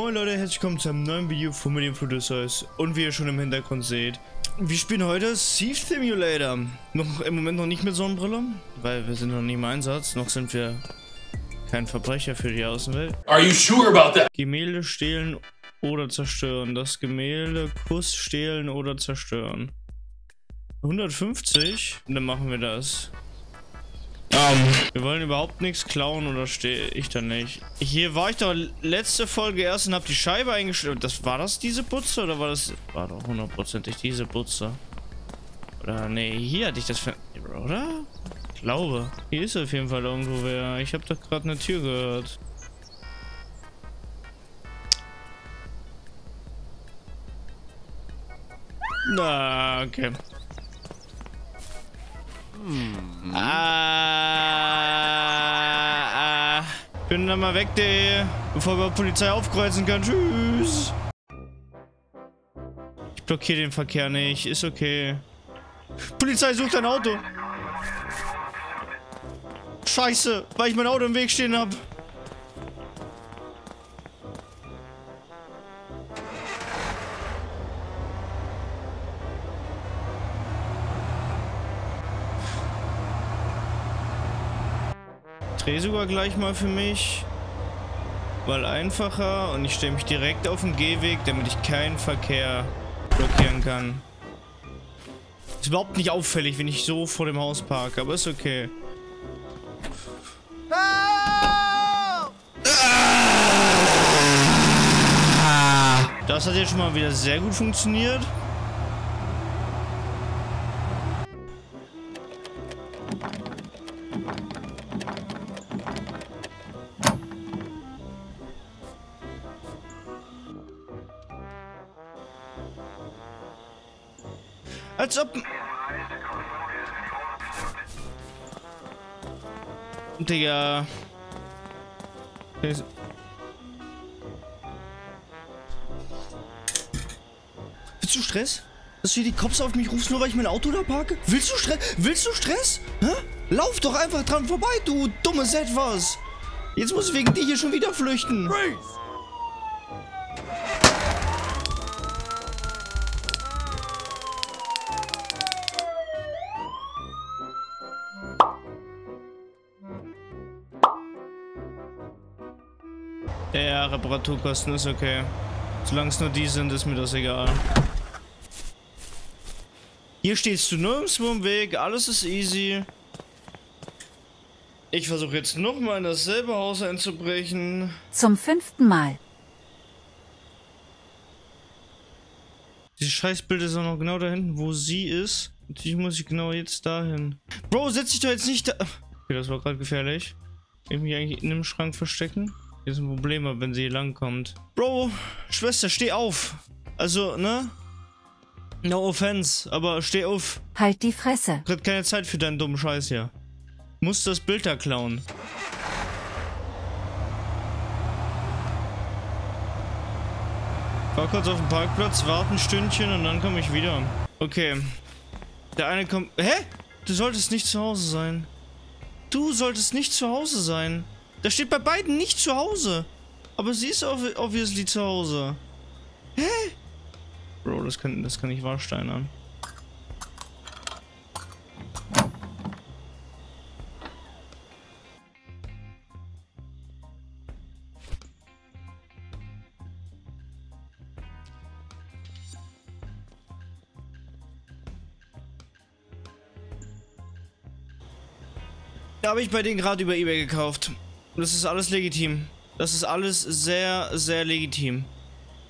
Moin Leute, herzlich willkommen zu einem neuen Video von Medium Producers und wie ihr schon im Hintergrund seht, wir spielen heute Thief Simulator. Noch im Moment noch nicht mit Sonnenbrille, weil wir sind noch nicht im Einsatz, noch sind wir kein Verbrecher für die Außenwelt. Are you sure about that? Gemälde stehlen oder zerstören. Das Gemälde Kuss stehlen oder zerstören. 150? Dann machen wir das. Um, wir wollen überhaupt nichts klauen oder stehe ich da nicht. Hier war ich doch letzte Folge erst und hab die Scheibe eingestellt. Das war das diese Butze oder war das war doch hundertprozentig diese Butze? Oder nee, hier hatte ich das für, oder? Ich glaube, hier ist auf jeden Fall irgendwo wer. Ich habe doch gerade eine Tür gehört. Na, okay. Hm. Ah, ah. Bin dann mal weg, ey. Bevor wir Polizei aufkreuzen können. Tschüss. Ich blockiere den Verkehr nicht. Ist okay. Polizei sucht ein Auto. Scheiße, weil ich mein Auto im Weg stehen habe. Drehe sogar gleich mal für mich. Weil einfacher und ich stelle mich direkt auf den Gehweg, damit ich keinen Verkehr blockieren kann. Ist überhaupt nicht auffällig, wenn ich so vor dem Haus parke, aber ist okay. Das hat jetzt schon mal wieder sehr gut funktioniert. Digga. Willst du Stress? Dass du hier die Cops auf mich rufst, nur weil ich mein Auto da parke? Willst du Stress? Willst du Stress? Hä? Lauf doch einfach dran vorbei, du dummes Etwas. Jetzt muss ich wegen dir hier schon wieder flüchten. Freeze. Ja, Reparaturkosten ist okay. Solange es nur die sind, ist mir das egal. Hier stehst du nirgendwo im Weg, alles ist easy. Ich versuche jetzt nochmal in dasselbe Haus einzubrechen. Zum fünften Mal. Dieses Scheißbild ist auch noch genau da hinten, wo sie ist. Natürlich muss ich genau jetzt dahin. Bro, setz dich doch jetzt nicht da... Okay, das war gerade gefährlich. Ich mich eigentlich in dem Schrank verstecken. Hier ist ein Problem, wenn sie hier langkommt. Bro, Schwester, steh auf. Also, ne? No offense, aber steh auf. Halt die Fresse. Ich hab keine Zeit für deinen dummen Scheiß hier. Muss das Bild da klauen. Fahr kurz auf den Parkplatz, warte ein Stündchen und dann komme ich wieder. Okay. Der eine kommt... Hä? Du solltest nicht zu Hause sein. Du solltest nicht zu Hause sein. Da steht bei beiden nicht zu Hause. Aber sie ist obviously zu Hause. Hä? Bro, das kann, das kann nicht wahr sein. Da habe ich bei denen gerade über Ebay gekauft. Das ist alles legitim. Das ist alles sehr, sehr legitim.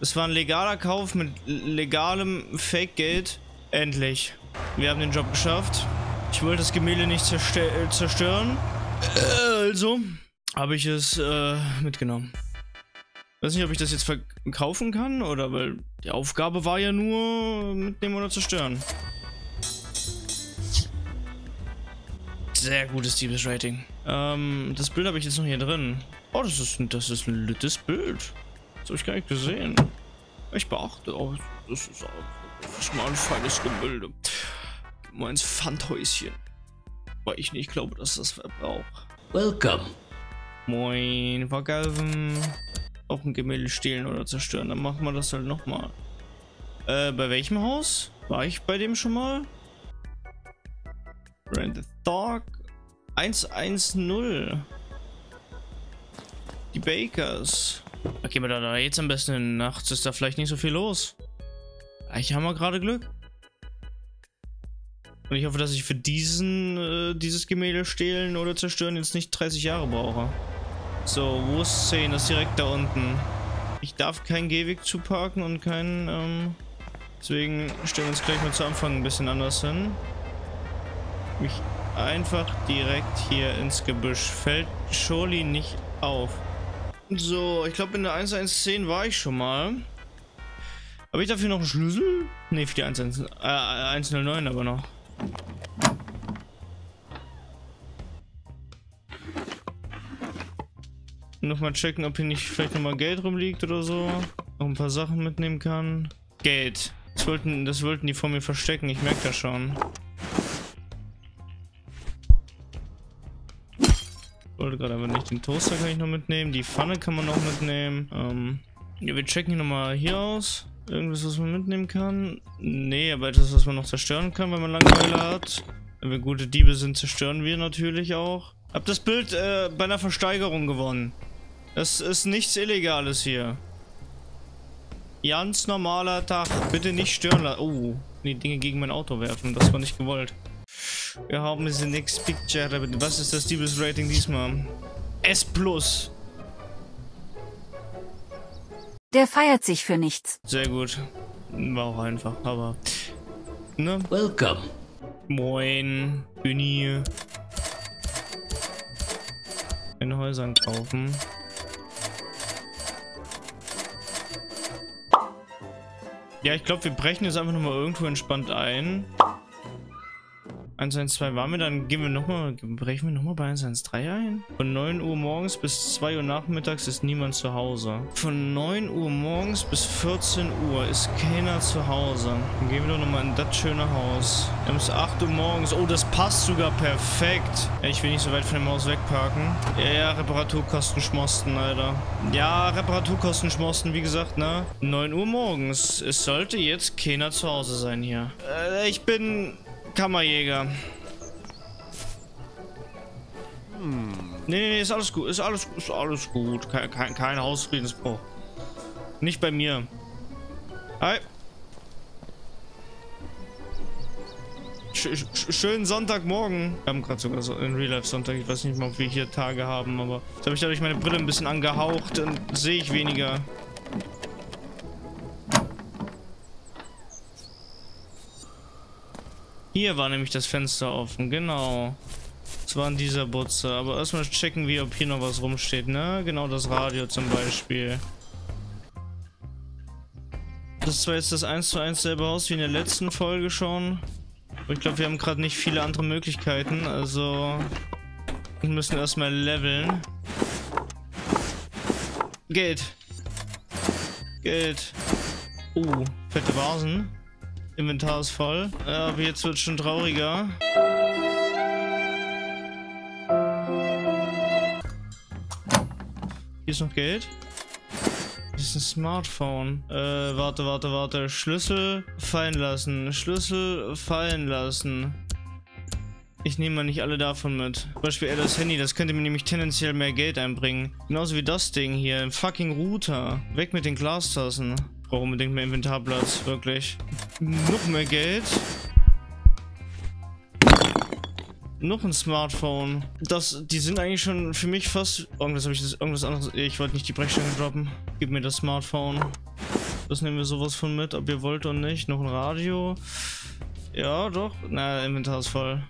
Es war ein legaler Kauf mit legalem Fake-Geld. Endlich. Wir haben den Job geschafft. Ich wollte das Gemälde nicht zerstören. Also habe ich es äh, mitgenommen. Weiß nicht, ob ich das jetzt verkaufen kann oder weil die Aufgabe war ja nur mitnehmen oder zerstören. Sehr gutes Diebes-Rating. Ähm, das Bild habe ich jetzt noch hier drin. Oh, das ist, ein, das ist ein littes Bild. Das habe ich gar nicht gesehen. Ich beachte auch, das ist, das ist mal ein feines Gemälde. Mal ins Pfandhäuschen. Weil ich nicht glaube, dass das verbraucht. Welcome. Moin, verkaufen. auch ein Gemälde stehlen oder zerstören. Dann machen wir das halt nochmal. Äh, bei welchem Haus? War ich bei dem schon mal? Brand the Dog 110. Die Bakers. Gehen wir da jetzt am besten hin. Nachts ist da vielleicht nicht so viel los. Ich habe mal gerade Glück. Und ich hoffe, dass ich für diesen, äh, dieses Gemälde stehlen oder zerstören jetzt nicht 30 Jahre brauche. So, wo ist 10? Das ist direkt da unten. Ich darf keinen Gehweg zuparken und keinen, ähm, Deswegen stellen wir uns gleich mal zu Anfang ein bisschen anders hin. Mich einfach direkt hier ins Gebüsch. Fällt surely nicht auf. So, ich glaube in der 110 war ich schon mal. Habe ich dafür noch einen Schlüssel? Ne, für die 110, äh, 109 aber noch. Nochmal checken, ob hier nicht vielleicht nochmal Geld rumliegt oder so. Noch ein paar Sachen mitnehmen kann. Geld. Das wollten, das wollten die vor mir verstecken, ich merke das schon. Wollte gerade aber nicht den Toaster kann ich noch mitnehmen, die Pfanne kann man auch mitnehmen. Ähm, ja, wir checken hier nochmal hier aus. Irgendwas, was man mitnehmen kann. Nee, aber etwas, was man noch zerstören kann, wenn man Langeweile hat. Wenn wir gute Diebe sind, zerstören wir natürlich auch. Hab das Bild äh, bei einer Versteigerung gewonnen. Das ist nichts Illegales hier. Ganz normaler Tag. Bitte nicht stören lassen. Oh, die Dinge gegen mein Auto werfen. Das war nicht gewollt. Wir haben the next picture. Was ist das Diebesrating diesmal? S+. Der feiert sich für nichts. Sehr gut. War auch einfach, aber... Ne? Welcome. Moin. Bühni. In Häusern kaufen. Ja, ich glaube, wir brechen jetzt einfach nochmal irgendwo entspannt ein. 112 waren wir, dann gehen wir nochmal, brechen wir nochmal bei 113 ein. Von 9 Uhr morgens bis 2 Uhr nachmittags ist niemand zu Hause. Von 9 Uhr morgens bis 14 Uhr ist keiner zu Hause. Dann gehen wir doch nochmal in das schöne Haus. Wir haben es 8 Uhr morgens. Oh, das passt sogar perfekt. Ich will nicht so weit von dem Haus wegparken. Ja, ja, Reparaturkosten schmosten, Alter. Ja, Reparaturkosten schmosten, wie gesagt, ne? 9 Uhr morgens. Es sollte jetzt keiner zu Hause sein hier. Äh, ich bin Kammerjäger. Hm. Nee, nee, nee, ist alles gut. Ist alles, ist alles gut. Kein, kein, kein Hausfriedensbruch. Nicht bei mir. Hi. Sch sch schönen Sonntagmorgen. Wir haben gerade sogar so in Real Life Sonntag. Ich weiß nicht mal, ob wir hier Tage haben, aber jetzt habe ich dadurch meine Brille ein bisschen angehaucht und sehe ich weniger. Hier war nämlich das Fenster offen, genau. Das war in dieser Butze. Aber erstmal checken wir, ob hier noch was rumsteht, ne? Genau das Radio zum Beispiel. Das ist zwar jetzt das 1 zu 1 selbe Haus wie in der letzten Folge schon. Aber ich glaube, wir haben gerade nicht viele andere Möglichkeiten. Also wir müssen erstmal leveln. Geld. Geld. Uh, fette Vasen. Inventar ist voll. Ja, aber jetzt wird schon trauriger. Hier ist noch Geld. Hier ist ein Smartphone. Äh, warte, warte, warte. Schlüssel fallen lassen. Schlüssel fallen lassen. Ich nehme mal nicht alle davon mit. Zum Beispiel eher das Handy, das könnte mir nämlich tendenziell mehr Geld einbringen. Genauso wie das Ding hier. Ein fucking Router. Weg mit den Glastassen brauche unbedingt mehr Inventarplatz, wirklich. Noch mehr Geld. Noch ein Smartphone. Das, die sind eigentlich schon für mich fast... Irgendwas habe ich das, irgendwas anderes... Ich wollte nicht die Brechstange droppen. Gib mir das Smartphone. Das nehmen wir sowas von mit, ob ihr wollt oder nicht. Noch ein Radio. Ja, doch. Na, Inventar ist voll.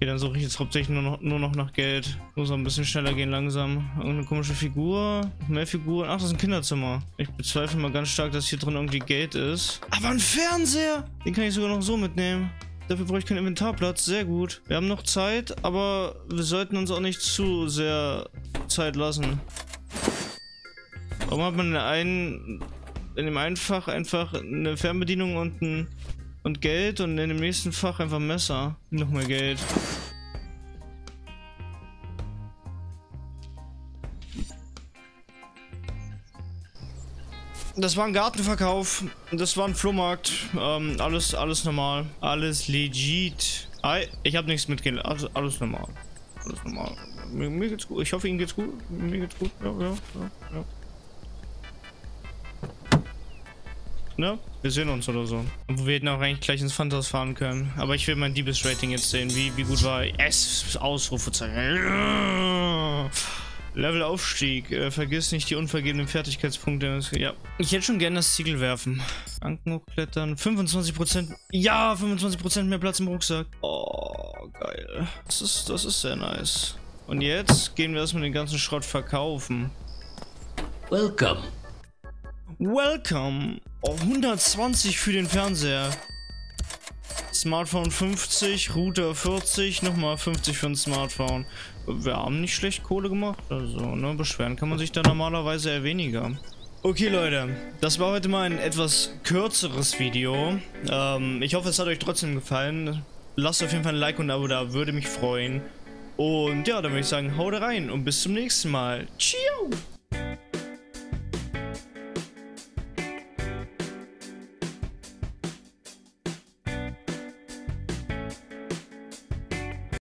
Okay, dann suche ich jetzt hauptsächlich nur noch, nur noch nach Geld. Muss auch ein bisschen schneller gehen langsam. Irgendeine komische Figur. Mehr Figuren. Ach, das ist ein Kinderzimmer. Ich bezweifle mal ganz stark, dass hier drin irgendwie Geld ist. Aber ein Fernseher! Den kann ich sogar noch so mitnehmen. Dafür brauche ich keinen Inventarplatz. Sehr gut. Wir haben noch Zeit, aber wir sollten uns auch nicht zu sehr Zeit lassen. Warum hat man in, einen, in dem einen Fach einfach eine Fernbedienung und ein und Geld und in dem nächsten Fach einfach Messer. Noch mehr Geld. Das war ein Gartenverkauf. Das war ein Flohmarkt. Ähm, alles, alles normal. Alles legit. Ich habe nichts mitgehen. Also, alles normal. Alles normal. Mir, mir, geht's gut. Ich hoffe, Ihnen geht's gut. Mir geht's gut. Ja, ja, ja. Ne? Wir sehen uns oder so. Wo wir hätten auch eigentlich gleich ins Pfandhaus fahren können. Aber ich will mein Diebes-Rating jetzt sehen. Wie, wie gut war es? Ausrufezeichen. Levelaufstieg. Äh, vergiss nicht die unvergebenen Fertigkeitspunkte. Ja. Ich hätte schon gerne das Ziegel werfen. Anken hochklettern. 25%. Ja, 25% mehr Platz im Rucksack. Oh, geil. Das ist, das ist sehr nice. Und jetzt gehen wir erstmal den ganzen Schrott verkaufen. Welcome. Welcome. Oh, 120 für den Fernseher. Smartphone 50, Router 40, nochmal 50 für ein Smartphone. Wir haben nicht schlecht Kohle gemacht, also, ne, beschweren kann man sich da normalerweise eher weniger. Okay, Leute, das war heute mal ein etwas kürzeres Video. Ähm, ich hoffe, es hat euch trotzdem gefallen. Lasst auf jeden Fall ein Like und ein Abo da, würde mich freuen. Und ja, dann würde ich sagen, haut rein und bis zum nächsten Mal. Ciao!